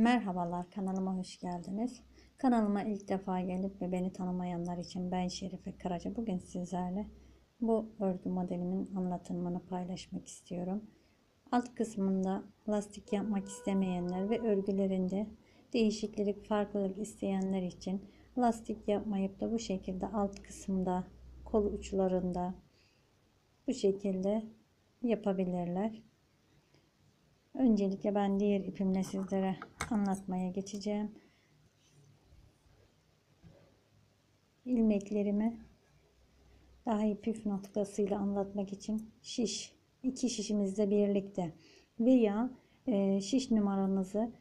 Merhabalar kanalıma hoş geldiniz. Kanalıma ilk defa gelip ve beni tanımayanlar için ben Şerife Karaca. Bugün sizlerle bu örgü modelimin anlatımını paylaşmak istiyorum. Alt kısmında lastik yapmak istemeyenler ve örgülerinde değişiklik, farklılık isteyenler için lastik yapmayıp da bu şekilde alt kısımda, kol uçlarında bu şekilde yapabilirler. Öncelikle ben diğer ipimle sizlere anlatmaya geçeceğim. ilmeklerimi daha iyi püf noktasıyla anlatmak için şiş iki şişimizle birlikte veya e, şiş numaramızı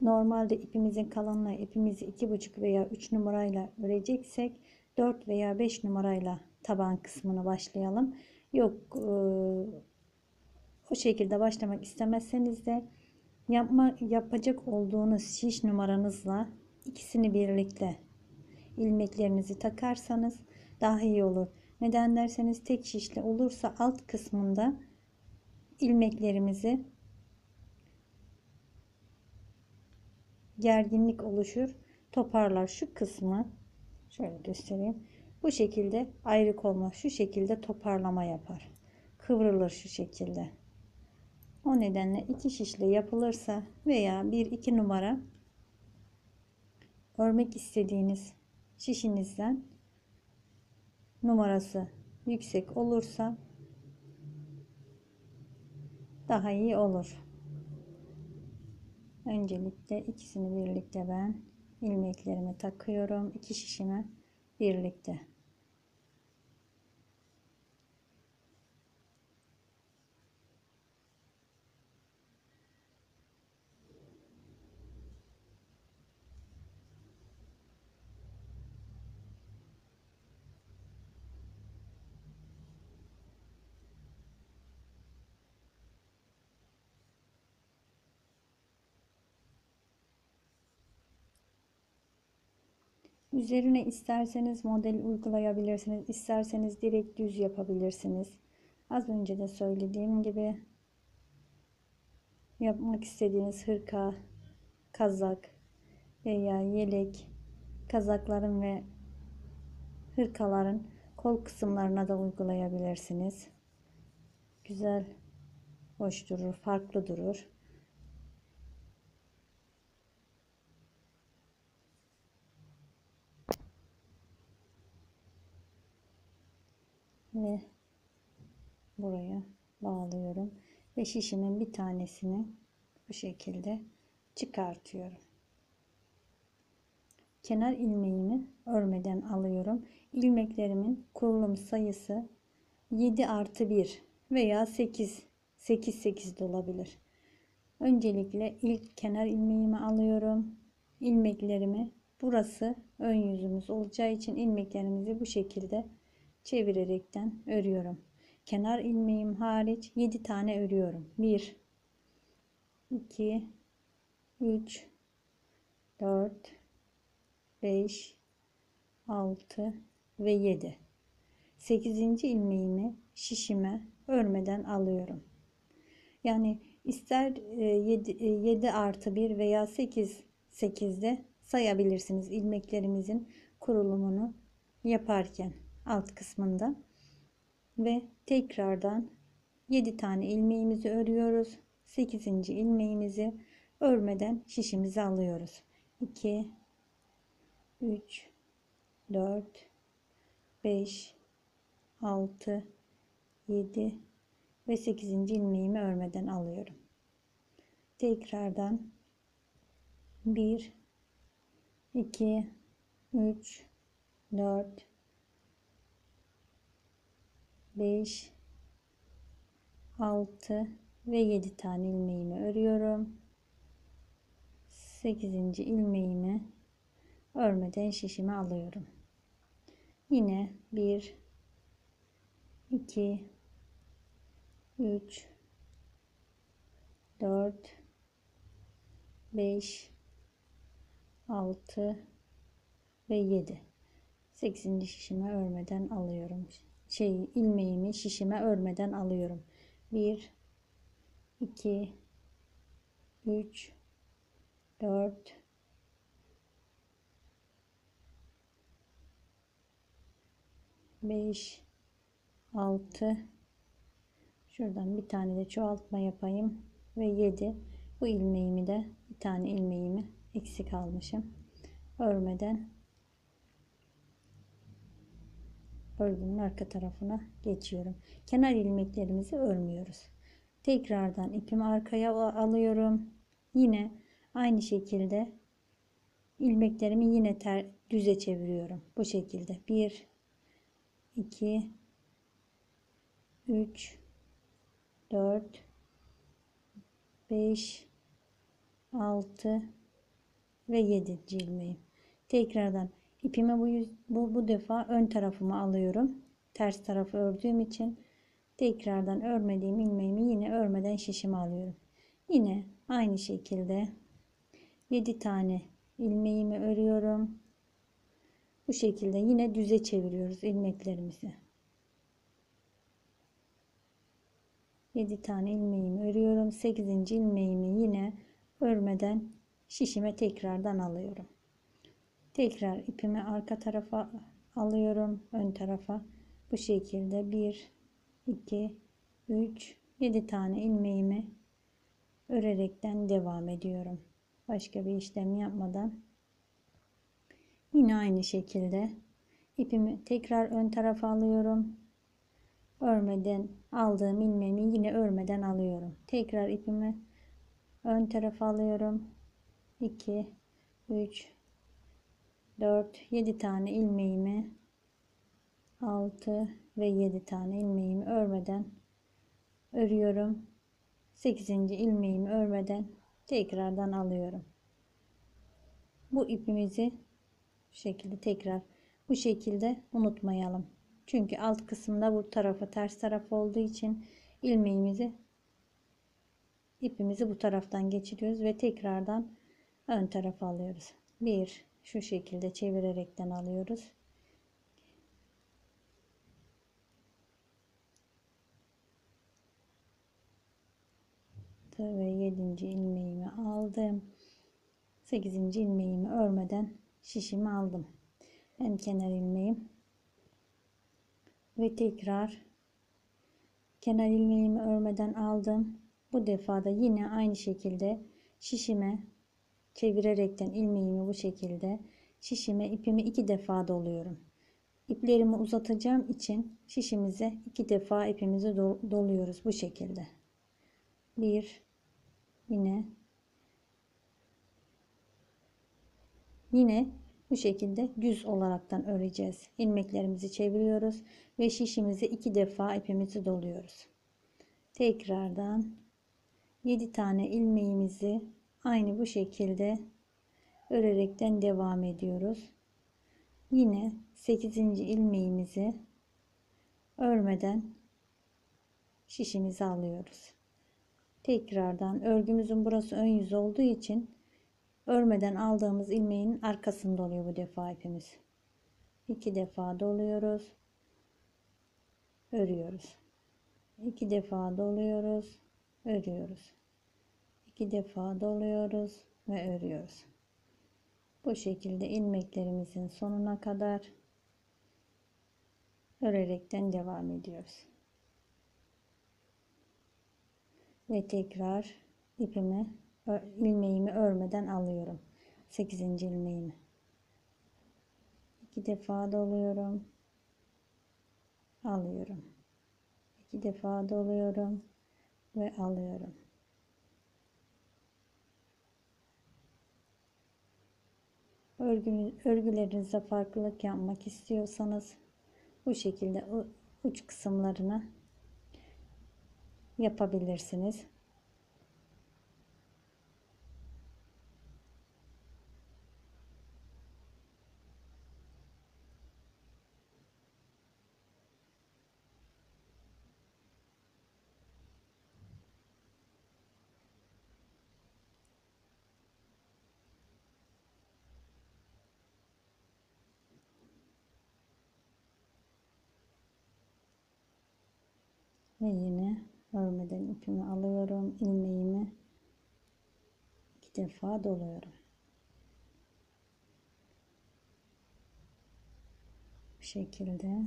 normalde ipimizin kalınlığı ipimizi iki buçuk veya üç numarayla öreceksek 4 veya 5 numarayla taban kısmını başlayalım. Yok e, o şekilde başlamak istemezseniz de yapma, yapacak olduğunuz şiş numaranızla ikisini birlikte ilmeklerinizi takarsanız daha iyi olur. Neden derseniz tek şişli olursa alt kısmında ilmeklerimizi gerginlik oluşur. Toparlar şu kısmı şöyle göstereyim. Bu şekilde ayrık olmaz. Şu şekilde toparlama yapar. Kıvrılır şu şekilde. O nedenle iki şişle yapılırsa veya bir iki numara örmek istediğiniz şişinizden numarası yüksek olursa daha iyi olur. Öncelikle ikisini birlikte ben ilmeklerimi takıyorum. iki şişime birlikte. Üzerine isterseniz model uygulayabilirsiniz. isterseniz direkt düz yapabilirsiniz. Az önce de söylediğim gibi yapmak istediğiniz hırka, kazak veya yelek, kazakların ve hırkaların kol kısımlarına da uygulayabilirsiniz. Güzel, hoş durur, farklı durur. Ve buraya bağlıyorum ve şişimin bir tanesini bu şekilde çıkartıyorum. Kenar ilmeğimi örmeden alıyorum. İlmeklerimin kurulum sayısı 7 artı 1 veya 8 8 8 de olabilir. Öncelikle ilk kenar ilmeğimi alıyorum. İlmeklerimi burası ön yüzümüz olacağı için ilmeklerimizi bu şekilde çevirerekten örüyorum. Kenar ilmeğim hariç 7 tane örüyorum. 1 2 3 4 5 6 ve 7 8. ilmeğimi şişime örmeden alıyorum. Yani ister 7, 7 artı 1 veya 8 8'de sayabilirsiniz ilmeklerimizin kurulumunu yaparken alt kısmında ve tekrardan 7 tane ilmeğimizi örüyoruz 8. ilmeğimizi örmeden şişimizi alıyoruz 2 3 4 5 6 7 ve 8. ilmeğimi örmeden alıyorum tekrardan 1 2 3 4 5 6 ve 7 tane ilmeğimi örüyorum 8. ilmeğimi örmeden şişime alıyorum yine 1 2 3 4 5 6 ve 7 8. şişime örmeden alıyorum şey ilmeğimi şişime örmeden alıyorum. 1 2 3 4 5 6 şuradan bir tane de çoğaltma yapayım ve 7 bu ilmeğimi de bir tane ilmeğimi eksik almışım. Örmeden örgünün arka tarafına geçiyorum. Kenar ilmeklerimizi örmüyoruz. Tekrardan ipimi arkaya alıyorum. Yine aynı şekilde ilmeklerimi yine ter, düze çeviriyorum. Bu şekilde. 1 2 3 4 5 6 ve 7 ilmeğim. Tekrardan ipimi bu, bu, bu defa ön tarafıma alıyorum. Ters tarafı ördüğüm için tekrardan örmediğim ilmeğimi yine örmeden şişime alıyorum. Yine aynı şekilde 7 tane ilmeğimi örüyorum. Bu şekilde yine düze çeviriyoruz ilmeklerimizi. 7 tane ilmeğimi örüyorum. 8. ilmeğimi yine örmeden şişime tekrardan alıyorum. Tekrar ipimi arka tarafa alıyorum. Ön tarafa. Bu şekilde 1 2 3 7 tane ilmeğimi örerekten devam ediyorum. Başka bir işlem yapmadan yine aynı şekilde ipimi tekrar ön tarafa alıyorum örmeden aldığım ilmeğimi yine örmeden alıyorum. Tekrar ipimi ön tarafa alıyorum. 2 3 4 7 tane ilmeğimi 6 ve 7 tane ilmeğimi örmeden örüyorum. 8. ilmeğimi örmeden tekrardan alıyorum. Bu ipimizi bu şekilde tekrar bu şekilde unutmayalım. Çünkü alt kısımda bu tarafı ters taraf olduğu için ilmeğimizi ipimizi bu taraftan geçiriyoruz ve tekrardan ön tarafa alıyoruz. Bir şu şekilde çevirerekten alıyoruz. ve 7. ilmeğimi aldım. 8. ilmeğimi örmeden şişimi aldım. Hem kenar ilmeğim ve tekrar kenar ilmeğimi örmeden aldım. Bu defa da yine aynı şekilde şişime çevirerekten ilmeğimi bu şekilde şişime ipimi iki defa doluyorum. İplerimi uzatacağım için şişimize iki defa ipimizi doluyoruz bu şekilde. Bir yine yine bu şekilde düz olaraktan öreceğiz. İlmeklerimizi çeviriyoruz ve şişimizi iki defa ipimizi doluyoruz. Tekrardan 7 tane ilmeğimizi aynı bu şekilde örerekten devam ediyoruz. Yine 8. ilmeğimizi örmeden şişimizi alıyoruz. Tekrardan örgümüzün burası ön yüz olduğu için örmeden aldığımız ilmeğin arkasında oluyor bu defa ipimiz. İki defa doluyoruz. Örüyoruz. İki defa doluyoruz. Örüyoruz. İki defa doluyoruz ve örüyoruz. Bu şekilde ilmeklerimizin sonuna kadar örerekten devam ediyoruz. Ve tekrar ipimi ilmeğimi örmeden alıyorum. 8. ilmeğimi. iki defa doluyorum. Alıyorum. iki defa doluyorum ve alıyorum. Örgü, örgülerinizde farklılık yapmak istiyorsanız bu şekilde uç kısımlarını yapabilirsiniz. Ve yine örmeden ipimi alıyorum ilmeğimi iki defa doluyorum. Bu şekilde.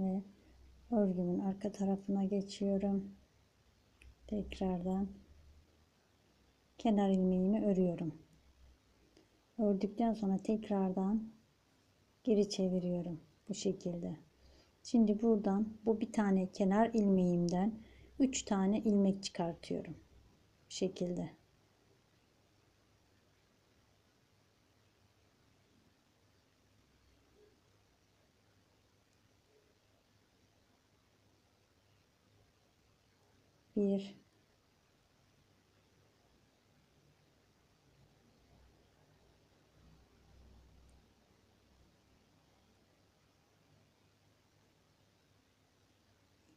Ve örgümün arka tarafına geçiyorum. Tekrardan kenar ilmeğimi örüyorum. Ördükten sonra tekrardan geri çeviriyorum bu şekilde. Şimdi buradan bu bir tane kenar ilmeğimden 3 tane ilmek çıkartıyorum. Bu şekilde. Bir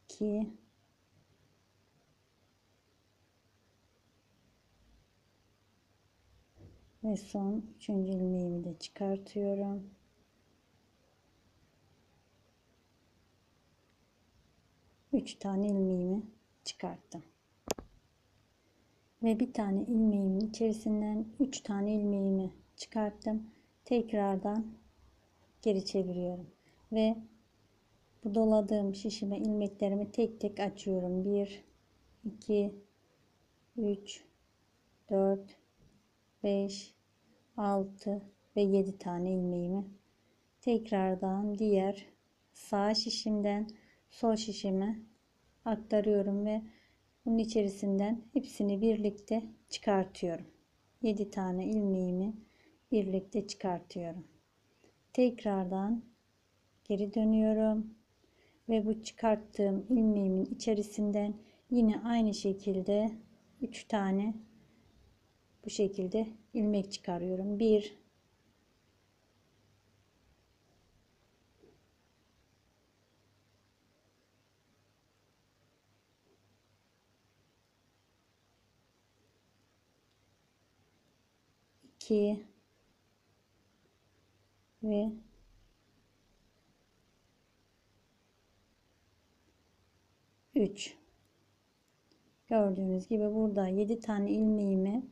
iki ve son üçüncü ilmeğimi de çıkartıyorum. Üç tane ilmeğimi çıkarttım. Ve bir tane ilmeğimin içerisinden üç tane ilmeğimi çıkarttım. Tekrardan geri çeviriyorum. Ve bu doladığım şişime ilmeklerimi tek tek açıyorum. 1 2 3 4 5 6 ve 7 tane ilmeğimi tekrardan diğer sağ şişimden sol şişime aktarıyorum ve bunun içerisinden hepsini birlikte çıkartıyorum. 7 tane ilmeğimi birlikte çıkartıyorum. Tekrardan geri dönüyorum ve bu çıkarttığım ilmeğimin içerisinden yine aynı şekilde 3 tane bu şekilde ilmek çıkarıyorum. 1 2 ve 3 gördüğünüz gibi burada 7 tane ilmeğimi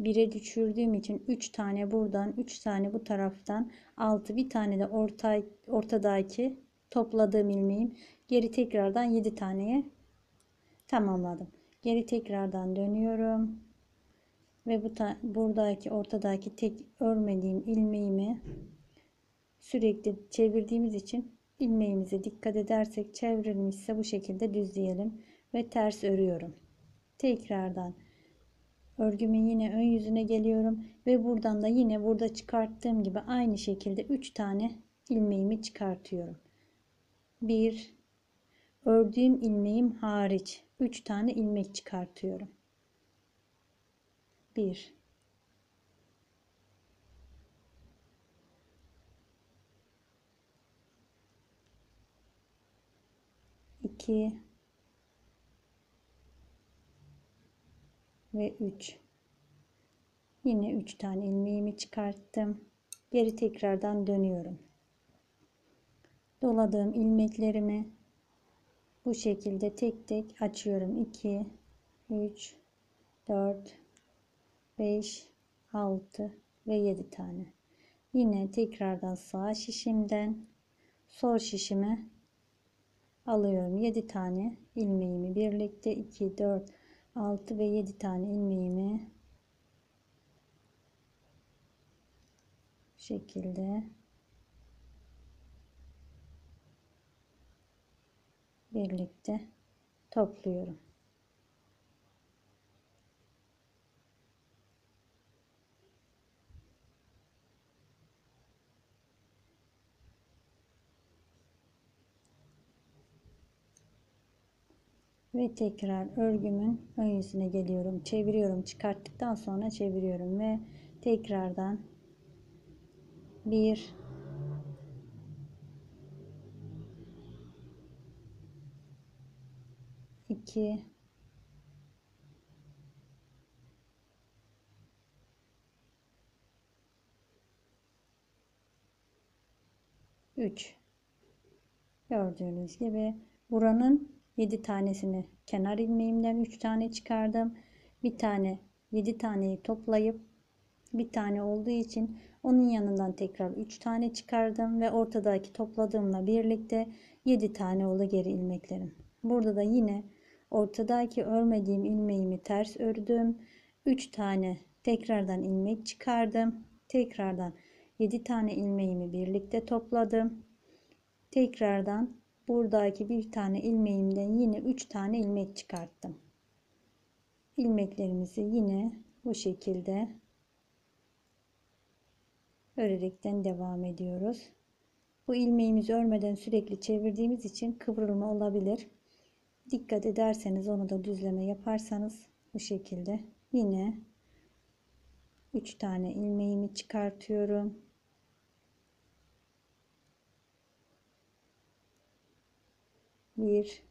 1'e düşürdüğüm için 3 tane buradan 3 tane bu taraftan 6 bir tane de orta, ortadaki topladığım ilmeğim. Geri tekrardan 7 taneye tamamladım. Geri tekrardan dönüyorum ve bu buradaki ortadaki tek örmediğim ilmeğimi sürekli çevirdiğimiz için ilmeğimize dikkat edersek çevrilmişse bu şekilde düzleyelim ve ters örüyorum. Tekrardan örgümün yine ön yüzüne geliyorum ve buradan da yine burada çıkarttığım gibi aynı şekilde 3 tane ilmeğimi çıkartıyorum. 1 ördüğüm ilmeğim hariç 3 tane ilmek çıkartıyorum. 1 2 ve 3 yine 3 tane ilmeğimi çıkarttım. Geri tekrardan dönüyorum. Doladığım ilmeklerimi bu şekilde tek tek açıyorum. 2 3 4 5 6 ve 7 tane. Yine tekrardan sağ şişimden sol şişime alıyorum. 7 tane ilmeğimi birlikte 2 4 6 ve 7 tane ilmeğimi şekilde birlikte topluyorum ve tekrar örgümün ön yüzüne geliyorum. Çeviriyorum. Çıkarttıktan sonra çeviriyorum ve tekrardan bir iki üç gördüğünüz gibi buranın 7 tanesini kenar ilmeğimden 3 tane çıkardım. Bir tane 7 taneyi toplayıp bir tane olduğu için onun yanından tekrar 3 tane çıkardım ve ortadaki topladığımla birlikte 7 tane oldu geri ilmeklerim. Burada da yine ortadaki örmediğim ilmeğimi ters ördüm. 3 tane tekrardan ilmek çıkardım. Tekrardan 7 tane ilmeğimi birlikte topladım. Tekrardan buradaki bir tane ilmeğimden yine 3 tane ilmek çıkarttım. İlmeklerimizi yine bu şekilde örerekten devam ediyoruz. Bu ilmeğimizi örmeden sürekli çevirdiğimiz için kıvrılma olabilir. Dikkat ederseniz onu da düzleme yaparsanız bu şekilde yine 3 tane ilmeğimi çıkartıyorum bir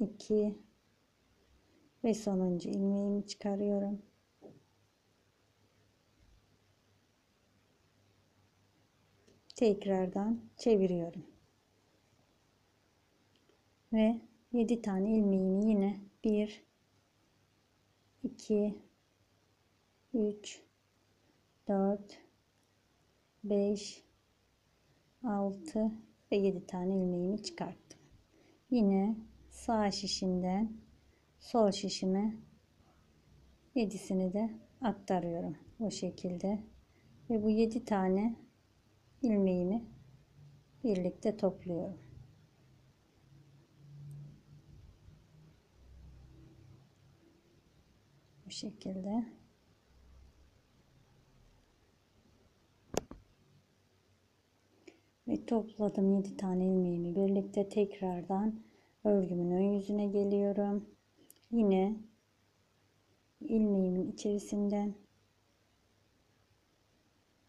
iki ve sonuncu ilmeğimi çıkarıyorum. Tekrardan çeviriyorum. Ve 7 tane ilmeğimi yine 1 2 3 4 5 6 ve 7 tane ilmeğimi çıkarttım. Yine sağ şişimden sol şişime 7'sini de aktarıyorum bu şekilde ve bu 7 tane ilmeğimi birlikte topluyorum. bu şekilde. Ve topladım 7 tane ilmeğimi birlikte tekrardan örgümün ön yüzüne geliyorum. Yine ilmeğimin içerisinden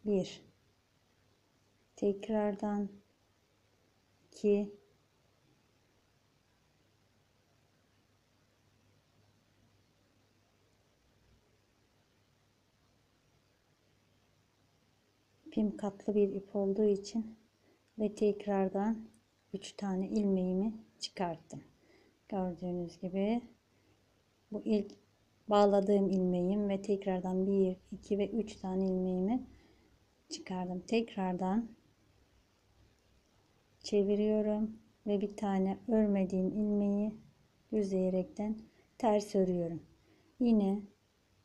bir tekrardan 2 pim katlı bir ip olduğu için ve tekrardan 3 tane ilmeğimi çıkarttım. Gördüğünüz gibi bu ilk bağladığım ilmeğim ve tekrardan 1, 2 ve 3 tane ilmeğimi çıkardım. Tekrardan çeviriyorum ve bir tane örmediğim ilmeği düzleyerekten ters örüyorum. Yine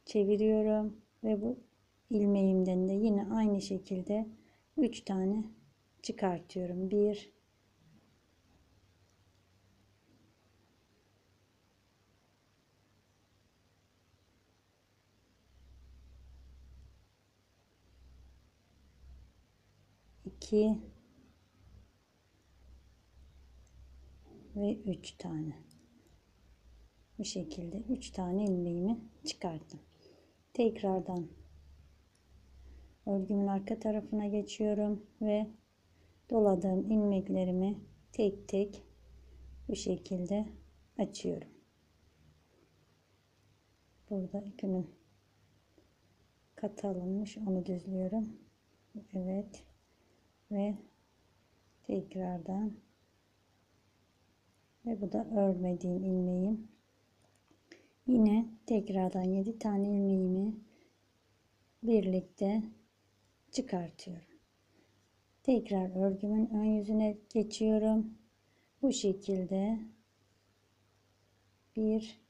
çeviriyorum ve bu ilmeğimden de yine aynı şekilde 3 tane çıkartıyorum. 1 2 ve 3 tane. Bu şekilde 3 tane ilmeğimi çıkarttım. Tekrardan örgümün arka tarafına geçiyorum ve doladığım ilmeklerimi tek tek bu şekilde açıyorum. Burada ipimin katı alınmış onu düzlüyorum. Evet ve tekrardan ve bu da örmediğim ilmeğim yine tekrardan 7 tane ilmeğimi birlikte çıkartıyorum. Tekrar örgümün ön yüzüne geçiyorum. Bu şekilde. Bir.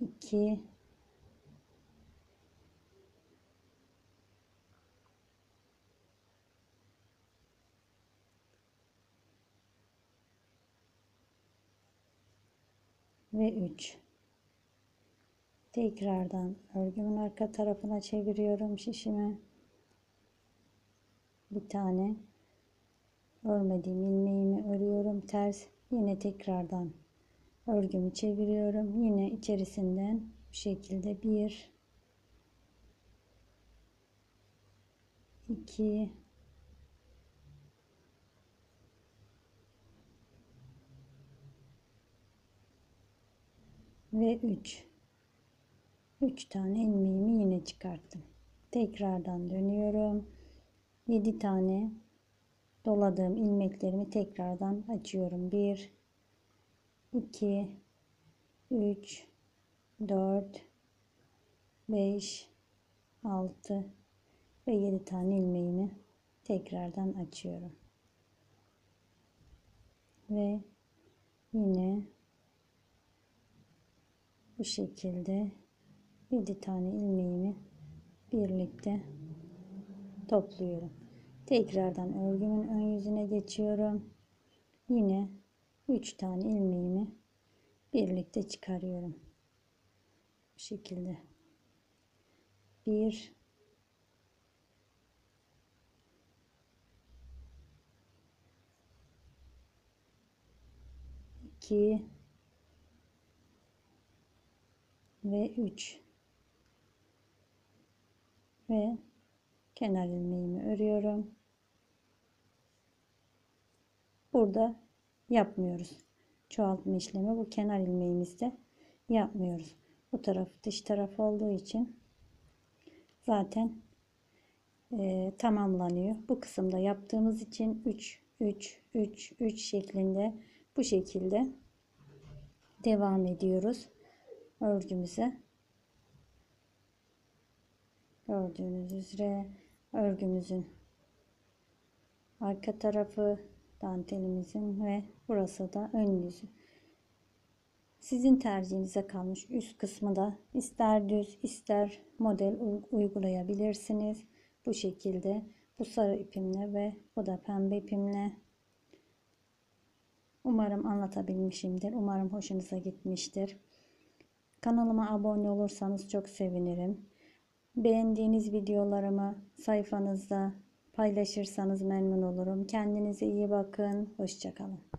2 ve 3 tekrardan örgümün arka tarafına çeviriyorum şişimi. Bir tane. Örmediğim ilmeğimi örüyorum ters. Yine tekrardan örgümü çeviriyorum. Yine içerisinden bu şekilde bir 2 ve 3 3 tane ilmeğimi yine çıkarttım. Tekrardan dönüyorum. 7 tane doladığım ilmeklerimi tekrardan açıyorum. 1 2 3 4 5 6 ve 7 tane ilmeğimi tekrardan açıyorum. Ve yine bu şekilde 7 tane ilmeğimi birlikte topluyorum. Tekrardan örgümün ön yüzüne geçiyorum. Yine 3 tane ilmeğimi birlikte çıkarıyorum. Bu şekilde. 1 2 ve 3 ve kenar ilmeğimi örüyorum. Burada yapmıyoruz. Çoğaltma işlemi bu kenar ilmeğimizde yapmıyoruz. Bu taraf dış taraf olduğu için zaten e, tamamlanıyor. Bu kısımda yaptığımız için 3 3 3 3 şeklinde bu şekilde devam ediyoruz örgümüze. Gördüğünüz üzere örgümüzün arka tarafı dantelimizin ve burası da ön yüzü. Sizin tercihinize kalmış üst kısmı da ister düz ister model uygulayabilirsiniz. Bu şekilde bu sarı ipimle ve bu da pembe ipimle Umarım anlatabilmişimdir. Umarım hoşunuza gitmiştir. Kanalıma abone olursanız çok sevinirim. Beğendiğiniz videolarımı sayfanızda paylaşırsanız memnun olurum. Kendinize iyi bakın. Hoşçakalın.